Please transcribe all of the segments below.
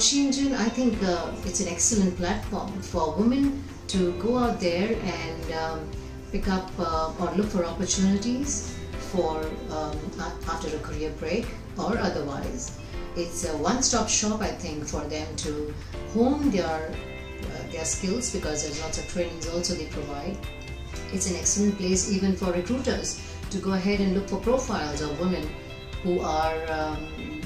Engine, I think uh, it's an excellent platform for women to go out there and um, pick up uh, or look for opportunities for um, after a career break or otherwise. It's a one-stop shop, I think, for them to hone their uh, their skills because there's lots of trainings also they provide. It's an excellent place even for recruiters to go ahead and look for profiles of women who are um,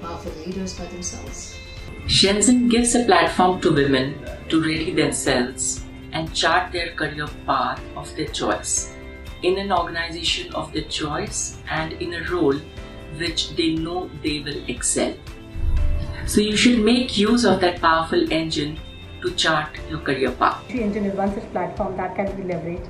powerful leaders by themselves. Shenzyn gives a platform to women to ready themselves and chart their career path of their choice in an organization of their choice and in a role which they know they will excel. So you should make use of that powerful engine to chart your career path. She Engine is one such platform that can be leveraged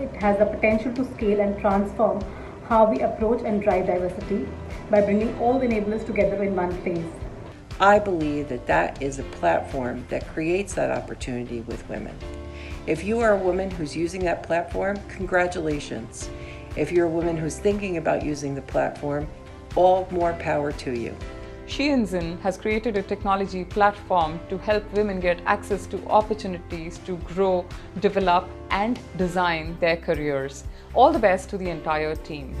it has the potential to scale and transform how we approach and drive diversity by bringing all the enablers together in one place. I believe that that is a platform that creates that opportunity with women. If you are a woman who's using that platform, congratulations. If you're a woman who's thinking about using the platform, all more power to you. Shenzyn has created a technology platform to help women get access to opportunities to grow, develop, and design their careers. All the best to the entire team.